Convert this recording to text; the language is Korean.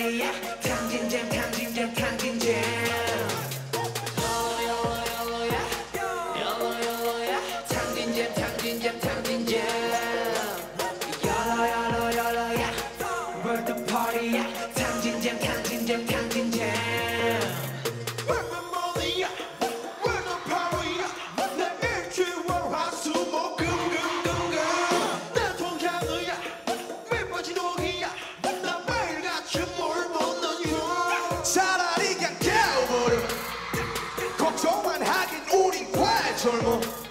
money yah 탕진잼 탕진잼 탕진잼 옐로옐로옐로야 옐로옐로야 탕진잼 탕진잼 탕진잼 옐로옐로옐로야 월드 파티야 탕진잼 탕진잼 탕진잼 박수